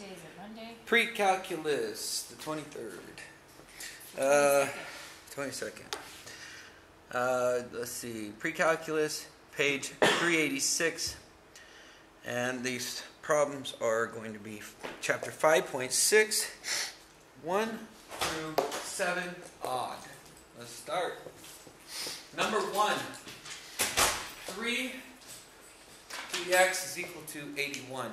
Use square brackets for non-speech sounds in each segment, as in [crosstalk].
day is it? Monday? Pre-calculus, the 23rd. Uh, 22nd. Uh, let's see. Pre-calculus, page 386. And these problems are going to be chapter 5.6, 1 through 7 odd. Let's start. Number 1. 3 to the x is equal to 81.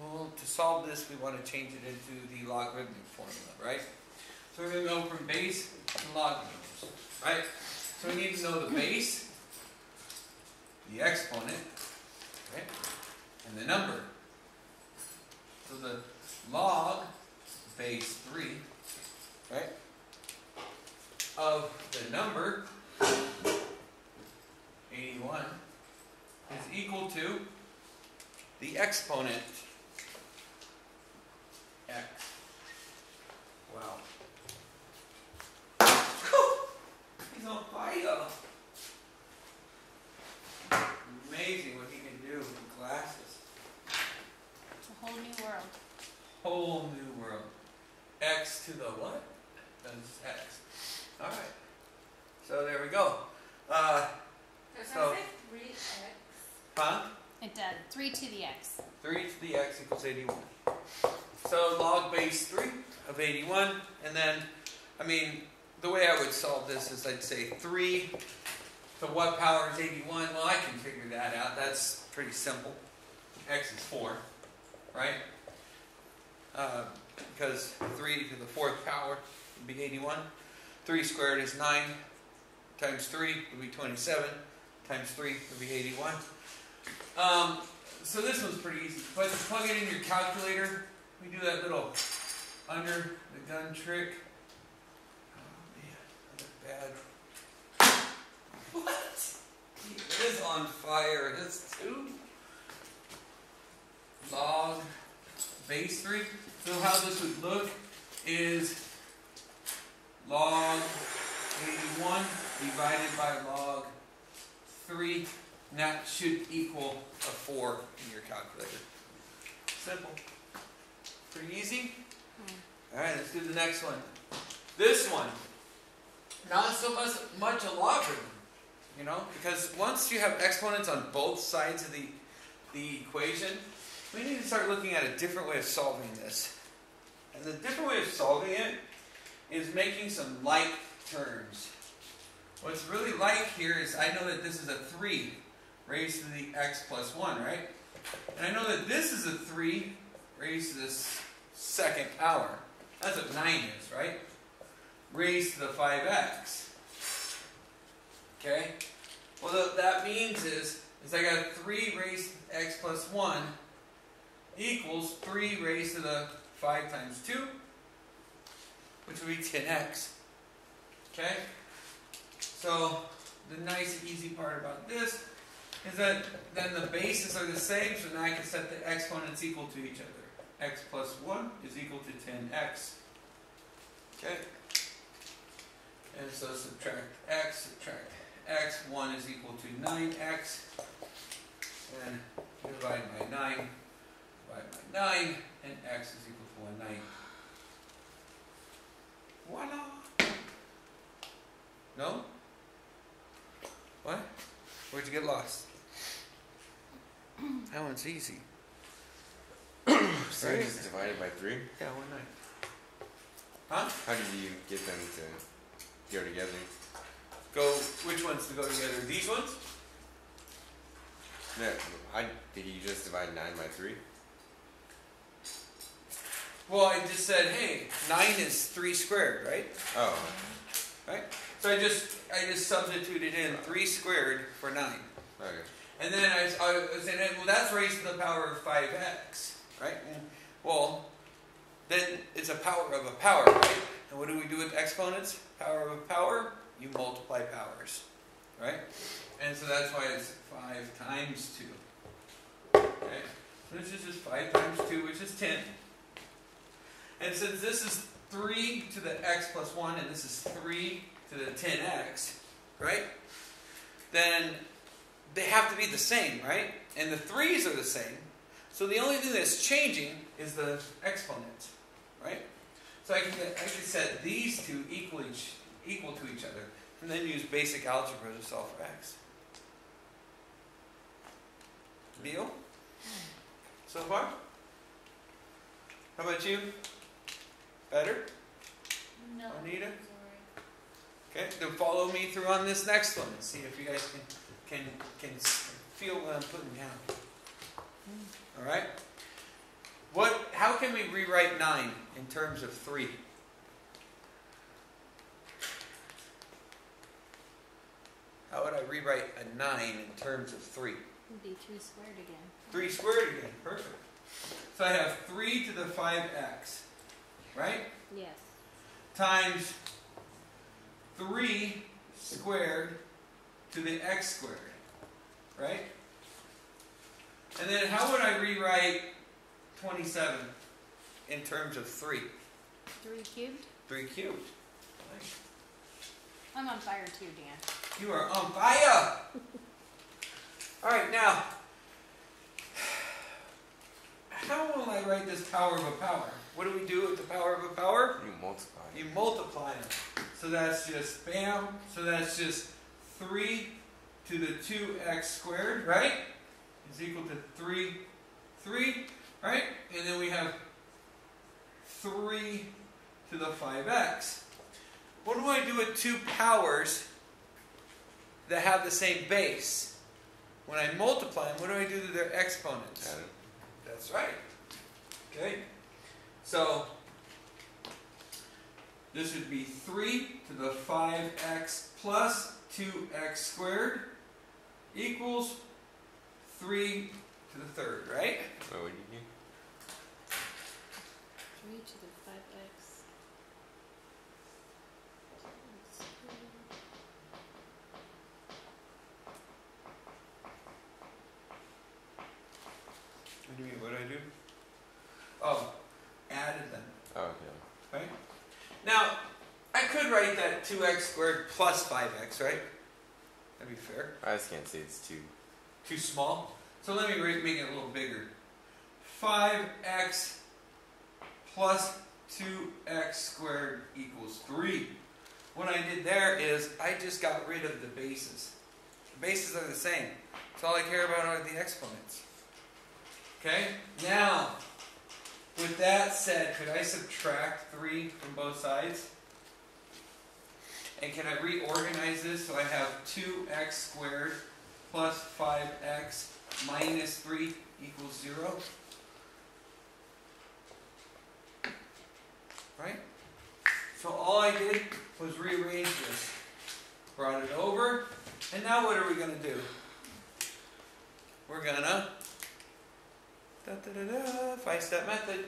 Well, to solve this, we want to change it into the logarithmic formula, right? So we're going to go from base to logarithms, right? So we need to know the base, the exponent, right? And the number. So the log base 3, right? Of the number 81 is equal to the exponent x. Wow. He's on fire. Amazing what he can do with glasses. It's a whole new world. Whole new world. X to the what? That's X. Alright. So there we go. Uh, Does So- that three x? huh? It did. 3 to the x. 3 to the x equals 81. So log base 3 of 81, and then, I mean, the way I would solve this is I'd say 3 to what power is 81? Well, I can figure that out. That's pretty simple. x is 4, right? Uh, because 3 to the fourth power would be 81. 3 squared is 9 times 3 would be 27 times 3 would be 81. Um, so this one's pretty easy. But plug it in your calculator, we do that little under the gun trick. Oh man, another bad. [laughs] What? He is on fire. This too. Log base three. So how this would look is log 81 divided by log 3 and that should equal a 4 in your calculator. Simple. Pretty easy? Hmm. Alright, let's do the next one. This one, not so much, much a logarithm, you know, because once you have exponents on both sides of the, the equation, we need to start looking at a different way of solving this. And the different way of solving it is making some like terms. What's really like here is I know that this is a 3 raised to the x plus 1, right? And I know that this is a 3 raised to the second power. That's what 9 is, right? Raised to the 5x. Okay? Well, that means is, is I got 3 raised to x plus 1 equals 3 raised to the 5 times 2, which would be 10x. Okay? So, the nice and easy part about this is that then the bases are the same, so now I can set the exponents equal to each other. X plus 1 is equal to 10x. Okay? And so subtract x, subtract x, 1 is equal to 9x. And divide by 9, divide by 9, and x is equal to 1 9. Voila! No? What? Where'd you get lost? That one's easy. So you just divided by three? Yeah, one nine. Huh? How did you get them to go together? Go. Which ones to go together? These ones? No, I did you just divide nine by three? Well, I just said, hey, nine is three squared, right? Oh, Right? So I just I just substituted in three squared for nine, okay. and then I, I was saying, well, that's raised to the power of five x, right? And, well, then it's a power of a power, right? And what do we do with exponents? Power of a power, you multiply powers, right? And so that's why it's five times two. Okay, so this is just five times two, which is ten. And since this is 3 to the x plus 1 and this is 3 to the 10x, right? Then they have to be the same, right? And the 3's are the same. So the only thing that's changing is the exponent, right? So I can I can set these two equal each equal to each other, and then use basic algebra to solve for x. Deal? So far? How about you? Better? No. Anita? Okay, then follow me through on this next one and see if you guys can can can feel what I'm putting down. All right. What? How can we rewrite nine in terms of three? How would I rewrite a nine in terms of three? It'd be three squared again. Three squared again. Perfect. So I have three to the five x, right? Yes. times 3 squared to the x squared, right? And then how would I rewrite 27 in terms of 3? Three cubed? 3 cubed. I'm on fire too, Dan. You are on fire! [laughs] All right, now, how will I write this power of a power? What do we do with the power of a power? You multiply. You multiply them. So that's just bam. So that's just 3 to the 2x squared, right? Is equal to 3, 3, right? And then we have 3 to the 5x. What do I do with two powers that have the same base? When I multiply them, what do I do to their exponents? That's right. Okay. So this would be 3 to the 5x plus 2x squared equals 3 to the third, right? What would you do? Three to the five x. What do you mean? What do I do? Oh, added them. Oh, okay. Right? Now, I could write that 2x squared plus 5x, right? That'd be fair. I just can't say it's too. Too small. So let me make it a little bigger. 5x plus 2x squared equals 3. What I did there is I just got rid of the bases. The bases are the same. So all I care about are the exponents. Okay? Now, with that said, could I subtract 3 from both sides? And can I reorganize this so I have 2x squared plus 5x minus 3 equals 0? Right? So all I did was rearrange this. Brought it over. And now what are we going to do? We're going to da da da da five step method.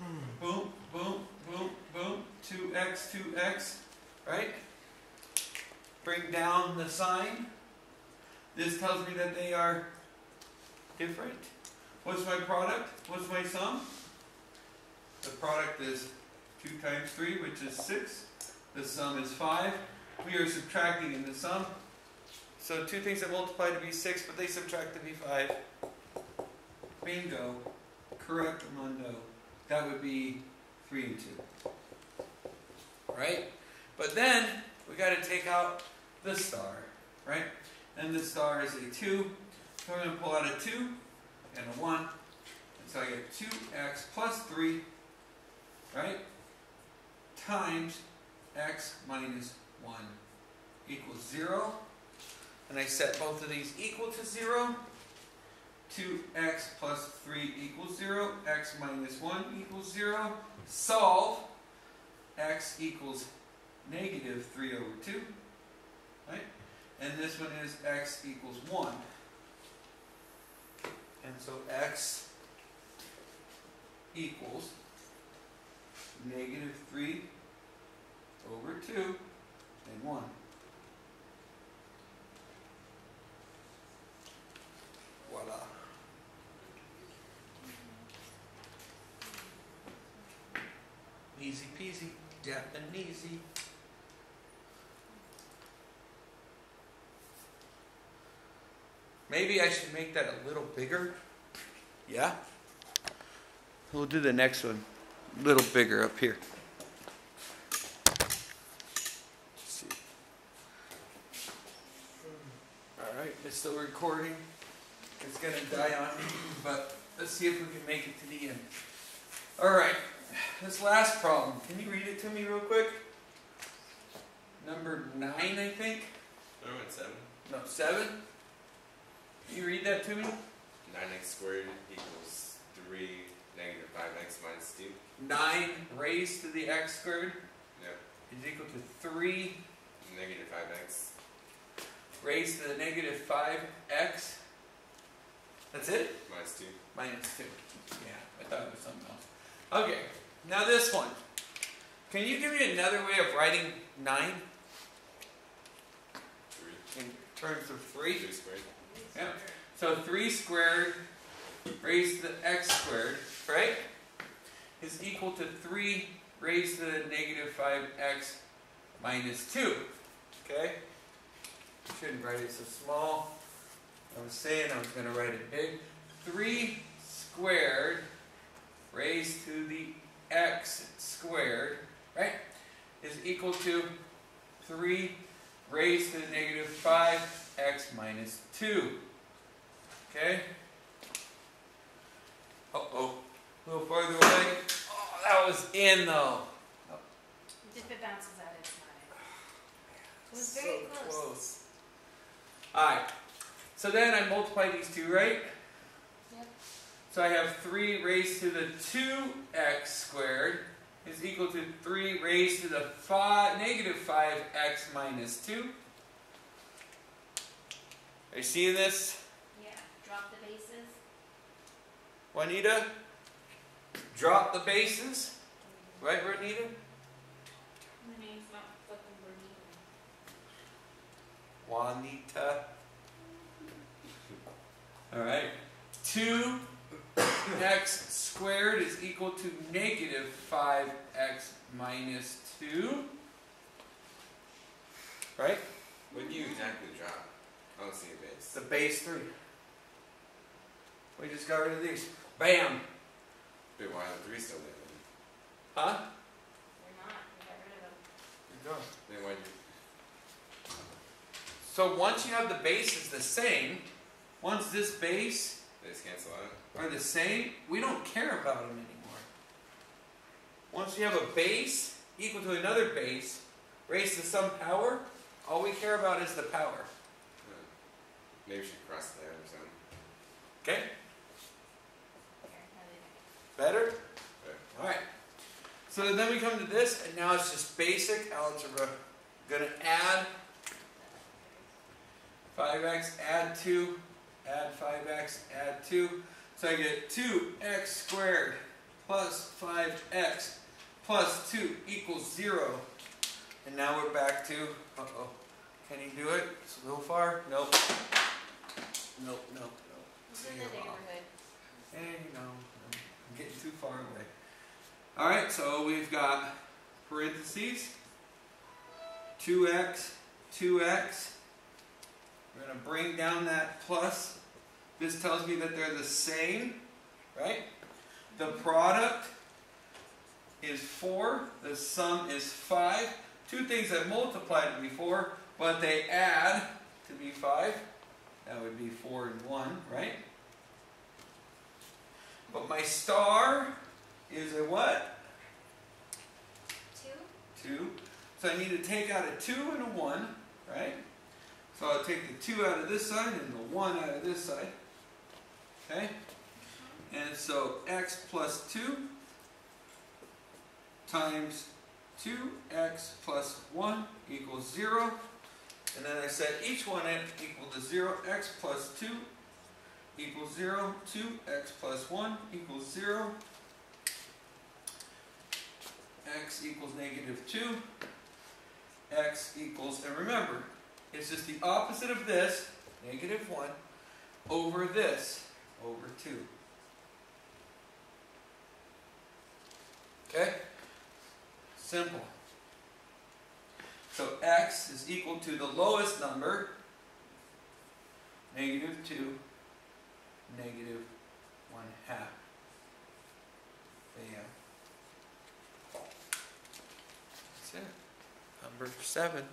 Hmm. Boom, boom, boom, boom. 2x, 2x, right? Bring down the sign. This tells me that they are different. What's my product? What's my sum? The product is 2 times 3, which is 6. The sum is 5. We are subtracting in the sum. So two things that multiply to be 6, but they subtract to be 5. Bingo. Correct, Mundo. That would be 3 and 2. Right? But then, we got to take out the star. Right? And the star is a 2. So I'm going to pull out a 2 and a 1. And so I get 2x plus 3, right? Times x minus 1 equals 0. And I set both of these equal to 0. 2x plus 3 equals 0. x minus 1 equals 0. Solve. x equals negative 3 over 2. Right? And this one is x equals 1. And so x equals negative 3 over 2 and 1. Voila. Easy peasy, Japanese. Maybe I should make that a little bigger Yeah? We'll do the next one, a little bigger up here. Let's see. All right, it's still recording. It's gonna die on me, but let's see if we can make it to the end. All right, this last problem, can you read it to me real quick? Number nine, I think? I went seven. No, seven? Can you read that to me? Nine x squared equals three negative five x minus two. Nine raised to the x squared Yep. is equal to three Negative five x. raised to the negative five x. That's it? Minus two. Minus two. Yeah, I thought it was something else. Okay, now this one. Can you give me another way of writing nine Three. in terms of three? Two squared. Yeah. So 3 squared raised to the x squared, right, is equal to 3 raised to the negative 5x minus 2. Okay? Shouldn't write it so small. I was saying I was going to write it big. 3 squared raised to the x squared, right, is equal to 3 raised to the negative 5x minus 2. Okay? Uh oh. A little farther away. Oh, that was in though. If it bounces out, it's not it. [sighs] It was so very close. close. Alright. So then I multiply these two, right? Yep. So I have 3 raised to the 2x squared is equal to 3 raised to the five, negative 5x minus 2. Are you seeing this? Yeah, drop the bases. Juanita? Drop the bases. Right, Juanita? My name's not fucking Bernita. Juanita. Alright. 2x [coughs] squared is equal to negative 5x minus 2. Right? What do you exactly drop? I don't see a base. The base 3. We just got rid of these. Bam! Wait, why are the three still there? Huh? They're not. We got rid of them. There you go. Then why do So once you have the bases the same, once this base they just cancel out? are the same, we don't care about them anymore. Once you have a base equal to another base raised to some power, all we care about is the power. Huh. Maybe we should cross that or something. Okay? Here, now they Better? Okay. Alright. So then we come to this, and now it's just basic algebra. I'm Gonna add 5x, add 2, add 5x, add 2. So I get 2x squared plus 5x plus 2 equals 0. And now we're back to, uh-oh, can he do it? It's a little far? Nope. Nope, nope, nope. It's in the neighborhood. Hey, no, no, I'm getting too far away. All right, so we've got parentheses, 2x, 2x. We're going to bring down that plus. This tells me that they're the same, right? The product is 4, the sum is 5. Two things that multiplied before, but they add to be 5. That would be 4 and 1, right? But my star is a what? Two. 2. So I need to take out a 2 and a 1, right? So I'll take the 2 out of this side and the 1 out of this side. Okay? Mm-hmm. And so x plus 2 times 2x plus 1 equals 0. And then I set each one equal to 0. x plus 2 equals 0. 2x plus 1 equals 0. x equals negative 2. x equals, and remember, it's just the opposite of this, negative 1, over this, over 2. Okay? Simple. So x is equal to the lowest number, negative 2, negative one half. Bam. That's it. Number seven.